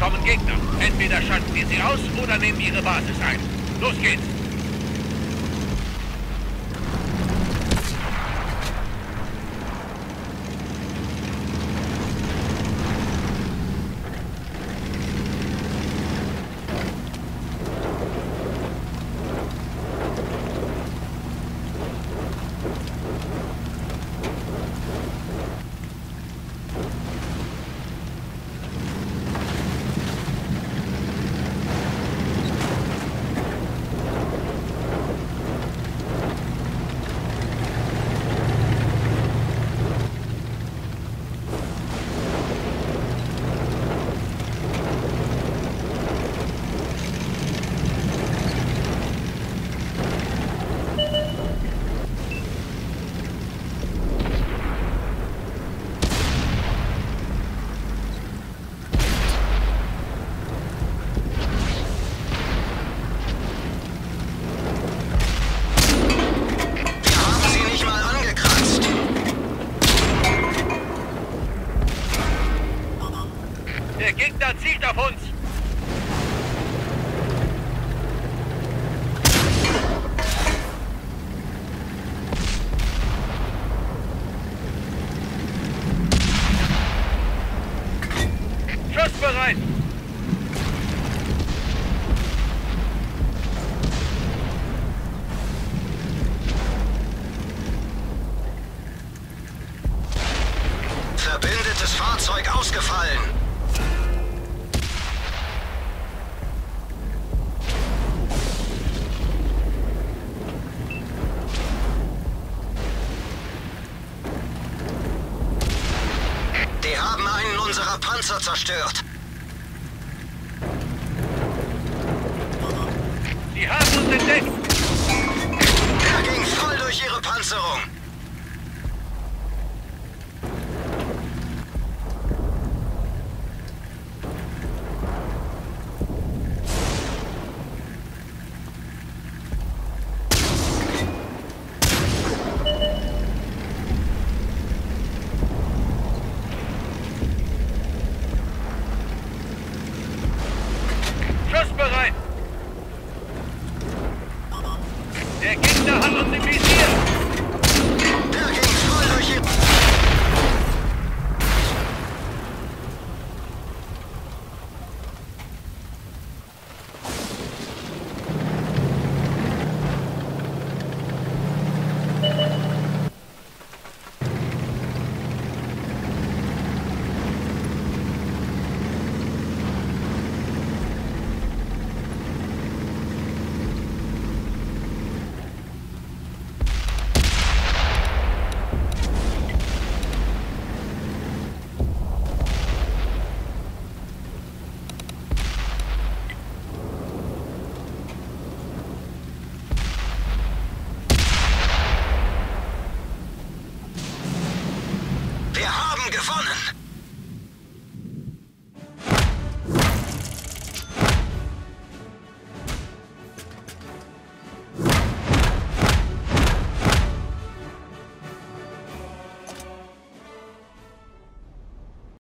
kommen Gegner. Entweder schalten wir sie aus oder nehmen ihre Basis ein. Los geht's! Der Gegner zielt auf uns! Schussbereit! Verbündetes Fahrzeug ausgefallen. Panzer zerstört. Sie haben uns entdeckt! Er ging voll durch ihre Panzerung. Wir haben gewonnen!